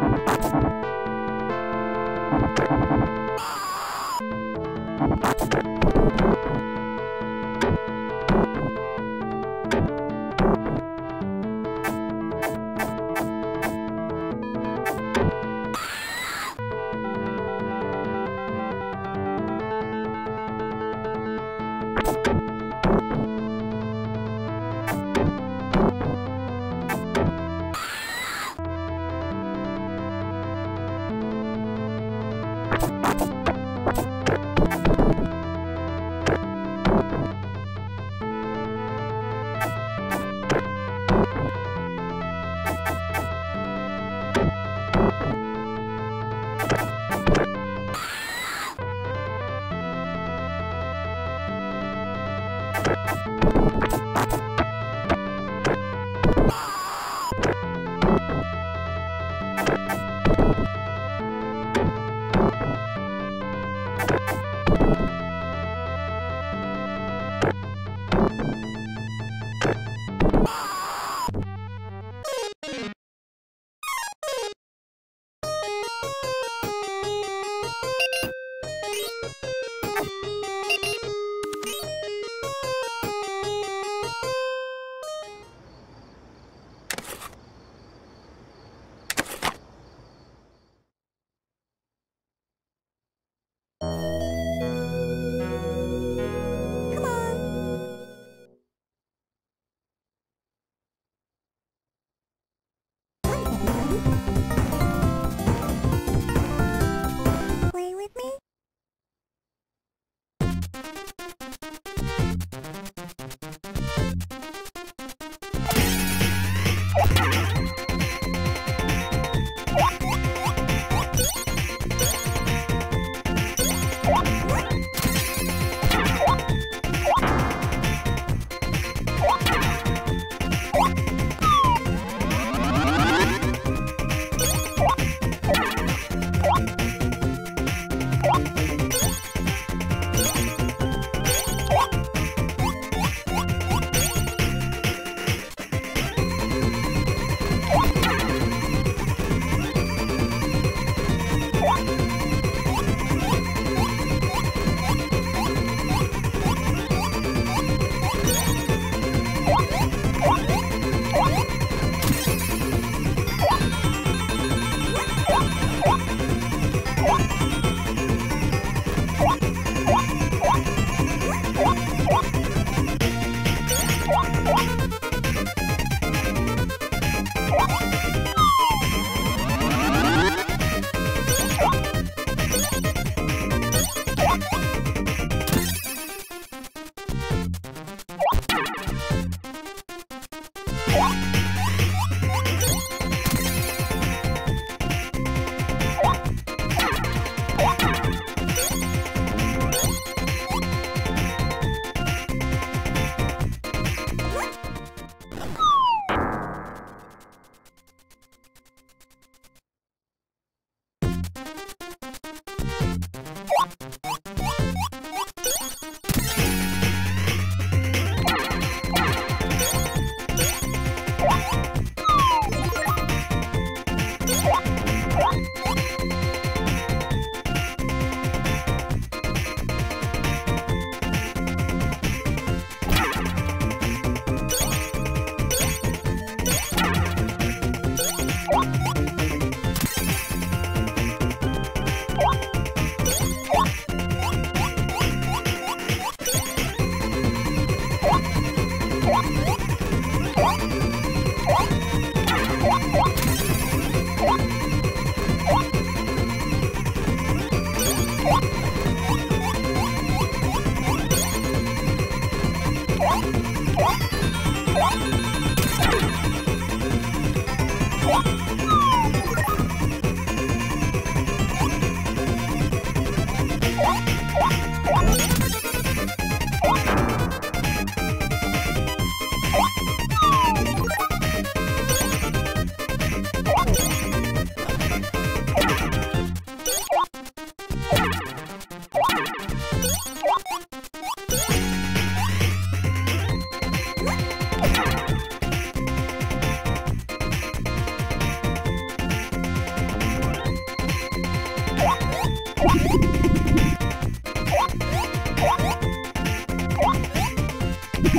you Música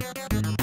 Thank you.